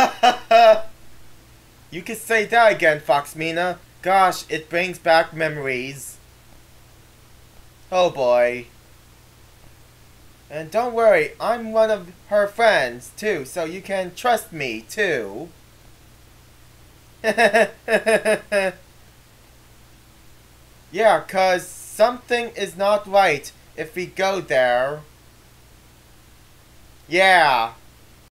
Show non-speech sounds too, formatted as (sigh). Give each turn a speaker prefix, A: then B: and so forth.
A: (laughs) you can say that again, Foxmina. Gosh, it brings back memories. Oh boy. And don't worry, I'm one of her friends too, so you can trust me too. (laughs) yeah, cause something is not right if we go there. Yeah.